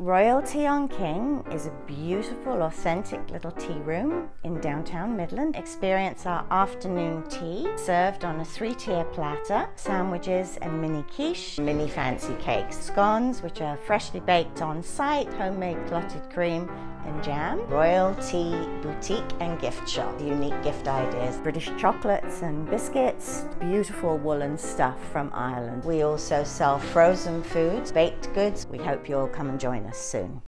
Royal Tea on King is a beautiful, authentic little tea room in downtown Midland. Experience our afternoon tea served on a three tier platter, sandwiches and mini quiche, mini fancy cakes, scones, which are freshly baked on site, homemade clotted cream and jam, Royal Tea Boutique and Gift Shop, unique gift ideas, British chocolates and biscuits, beautiful woolen stuff from Ireland. We also sell frozen foods, baked goods. We hope you'll come and join us soon.